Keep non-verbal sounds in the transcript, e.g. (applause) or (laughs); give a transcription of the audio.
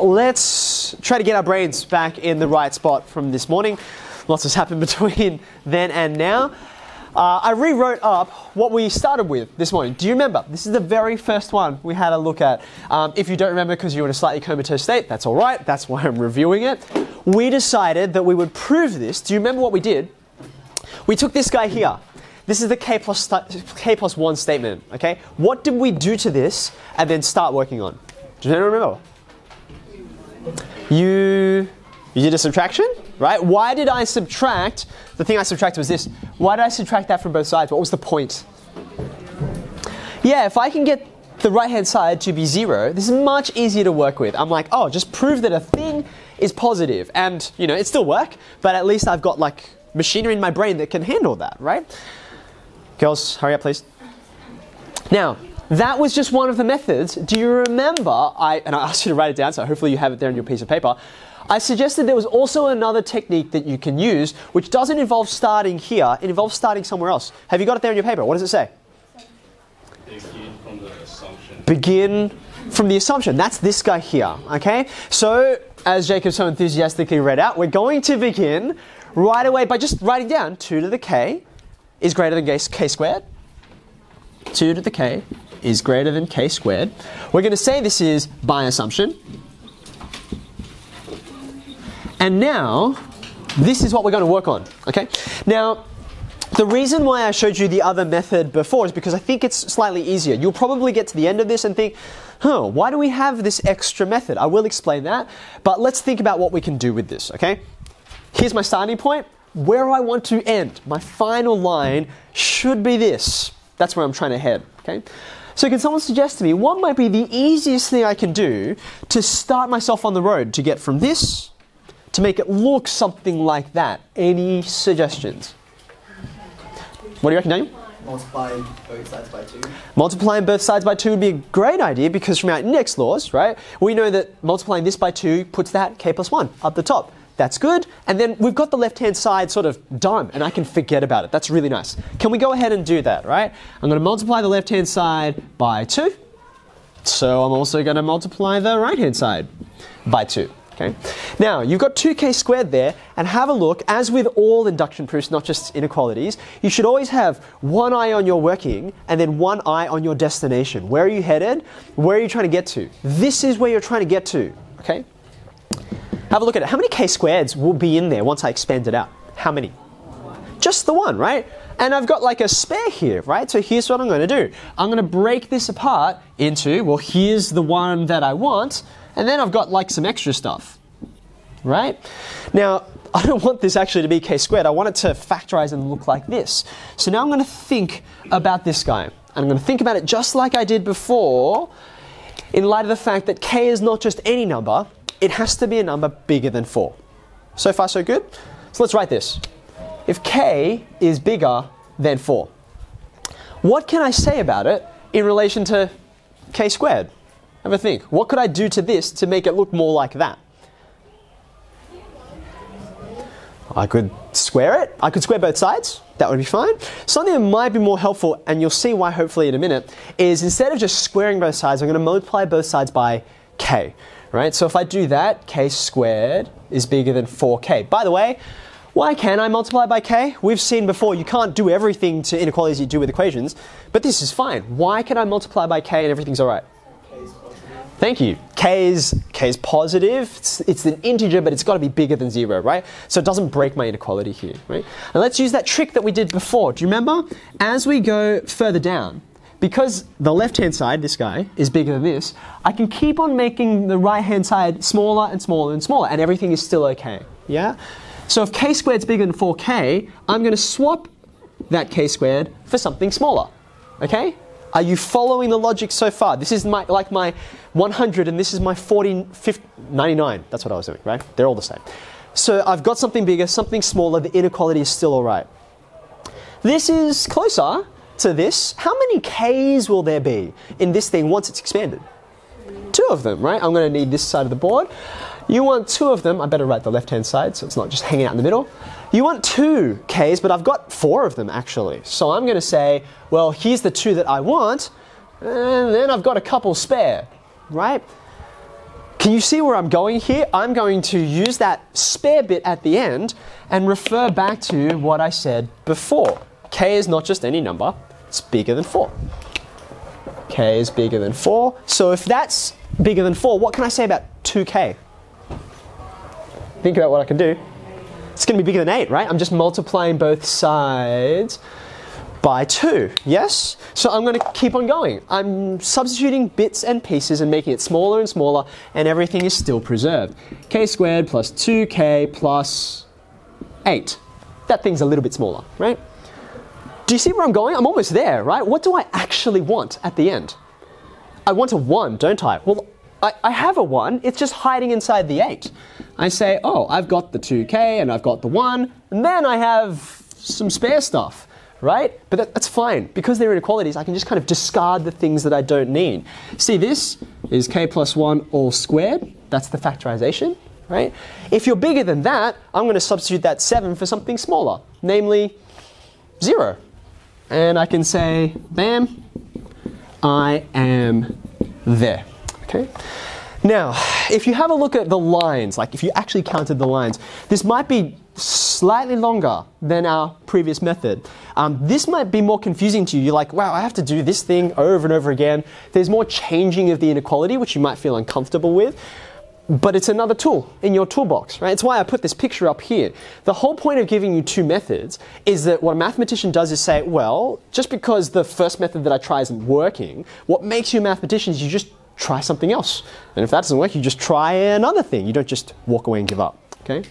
let's try to get our brains back in the right spot from this morning. Lots has happened (laughs) between then and now. Uh, I rewrote up what we started with this morning. Do you remember? This is the very first one we had a look at. Um, if you don't remember because you're in a slightly comatose state, that's all right. That's why I'm reviewing it. We decided that we would prove this. Do you remember what we did? We took this guy here. This is the k plus, k plus 1 statement, okay? What did we do to this and then start working on? Do you remember? You, you did a subtraction, right? Why did I subtract? The thing I subtracted was this. Why did I subtract that from both sides? What was the point? Yeah, if I can get the right hand side to be zero, this is much easier to work with. I'm like, oh, just prove that a thing is positive. And, you know, it still work, but at least I've got like machinery in my brain that can handle that, right? Girls, hurry up, please. Now, that was just one of the methods. Do you remember? I, and I asked you to write it down, so hopefully you have it there on your piece of paper. I suggested there was also another technique that you can use, which doesn't involve starting here, it involves starting somewhere else. Have you got it there on your paper? What does it say? Begin from the assumption. Begin from the assumption. That's this guy here, okay? So, as Jacob so enthusiastically read out, we're going to begin right away by just writing down 2 to the k is greater than k, k squared. 2 to the k is greater than k squared. We're going to say this is by assumption. And now, this is what we're going to work on, okay? Now, the reason why I showed you the other method before is because I think it's slightly easier. You'll probably get to the end of this and think, huh, why do we have this extra method? I will explain that, but let's think about what we can do with this, okay? Here's my starting point. Where I want to end, my final line should be this. That's where I'm trying to head, okay? So can someone suggest to me what might be the easiest thing I can do to start myself on the road to get from this to make it look something like that? Any suggestions? What do you reckon, Daniel? Multiplying both sides by 2. Multiplying both sides by 2 would be a great idea because from our index laws, right, we know that multiplying this by 2 puts that k plus 1 up the top. That's good. And then we've got the left-hand side sort of done, and I can forget about it. That's really nice. Can we go ahead and do that, right? I'm going to multiply the left-hand side by 2. So I'm also going to multiply the right-hand side by 2. Okay. Now, you've got 2k squared there, and have a look, as with all induction proofs, not just inequalities, you should always have one eye on your working and then one eye on your destination. Where are you headed? Where are you trying to get to? This is where you're trying to get to. Okay? Have a look at it. How many k squareds will be in there once I expand it out? How many? Just the one, right? And I've got like a spare here, right? So here's what I'm going to do. I'm going to break this apart into, well, here's the one that I want, and then I've got like some extra stuff, right? Now, I don't want this actually to be k squared. I want it to factorize and look like this. So now I'm going to think about this guy. And I'm going to think about it just like I did before, in light of the fact that k is not just any number, it has to be a number bigger than 4. So far, so good? So let's write this. If k is bigger than 4, what can I say about it in relation to k squared? Have a think. What could I do to this to make it look more like that? I could square it. I could square both sides. That would be fine. Something that might be more helpful, and you'll see why hopefully in a minute, is instead of just squaring both sides, I'm going to multiply both sides by k. Right? So if I do that, k squared is bigger than 4k. By the way, why can I multiply by k? We've seen before you can't do everything to inequalities you do with equations, but this is fine. Why can I multiply by k and everything's all right? Thank you. K is, K is positive. It's, it's an integer, but it's got to be bigger than zero, right? So it doesn't break my inequality here, right? And let's use that trick that we did before. Do you remember? As we go further down, because the left-hand side, this guy, is bigger than this, I can keep on making the right-hand side smaller and smaller and smaller, and everything is still okay, yeah? So if k squared is bigger than 4k, I'm going to swap that k squared for something smaller, okay? Are you following the logic so far? This is my, like my 100 and this is my 40, 50, 99. That's what I was doing, right? They're all the same. So I've got something bigger, something smaller, the inequality is still all right. This is closer to this. How many k's will there be in this thing once it's expanded? Two of them, right? I'm going to need this side of the board. You want two of them. I better write the left-hand side so it's not just hanging out in the middle. You want two k's, but I've got four of them actually. So I'm going to say, well, here's the two that I want, and then I've got a couple spare, right? Can you see where I'm going here? I'm going to use that spare bit at the end and refer back to what I said before. K is not just any number, it's bigger than 4. k is bigger than 4. So if that's bigger than 4, what can I say about 2k? Think about what I can do. It's going to be bigger than 8, right? I'm just multiplying both sides by 2, yes? So I'm going to keep on going. I'm substituting bits and pieces and making it smaller and smaller, and everything is still preserved. k squared plus 2k plus 8. That thing's a little bit smaller, right? Do you see where I'm going? I'm almost there, right? What do I actually want at the end? I want a 1, don't I? Well, I, I have a 1, it's just hiding inside the 8. I say, oh, I've got the 2k and I've got the 1, and then I have some spare stuff, right? But that, that's fine. Because they're inequalities, I can just kind of discard the things that I don't need. See, this is k plus 1 all squared. That's the factorization, right? If you're bigger than that, I'm going to substitute that 7 for something smaller, namely 0. And I can say, bam, I am there. Okay? Now, if you have a look at the lines, like if you actually counted the lines, this might be slightly longer than our previous method. Um, this might be more confusing to you. You're like, wow, I have to do this thing over and over again. There's more changing of the inequality, which you might feel uncomfortable with. But it's another tool in your toolbox, right? It's why I put this picture up here. The whole point of giving you two methods is that what a mathematician does is say, well, just because the first method that I try isn't working, what makes you a mathematician is you just try something else. And if that doesn't work, you just try another thing. You don't just walk away and give up, okay?